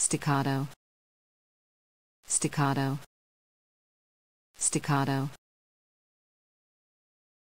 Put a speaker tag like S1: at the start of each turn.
S1: staccato. Staccato. Staccato.